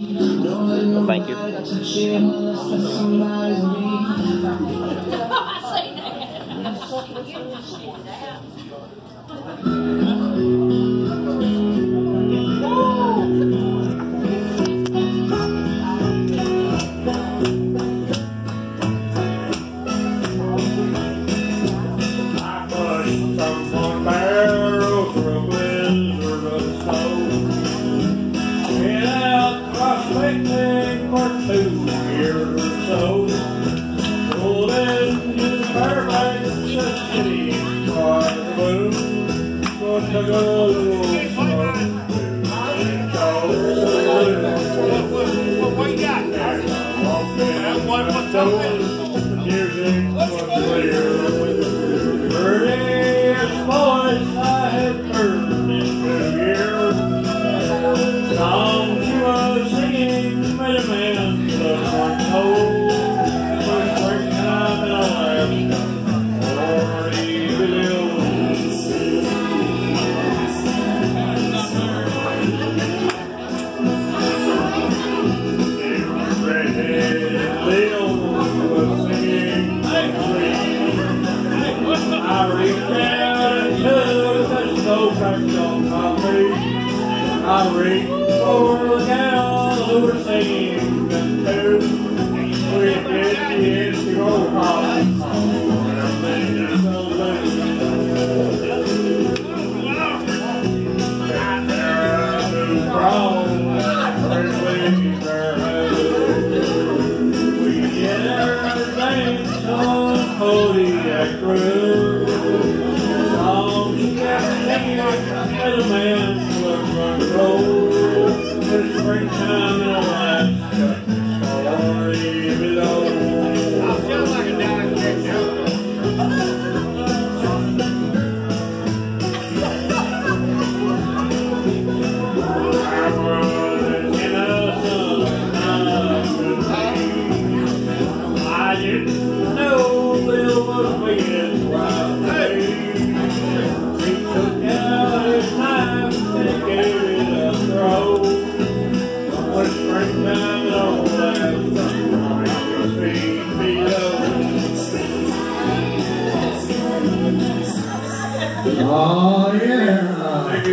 Well, thank you. Prospecting for two years or so. Pulled into Fairbanks, the city, for the boom. But took a little to go. What you got? Walked in What- what's the up? door, Music was clear. I reached out and took on my face. I reached for the was singing Road. Song she kept singing as a man would run road. It's springtime in Alaska, Oh, yeah.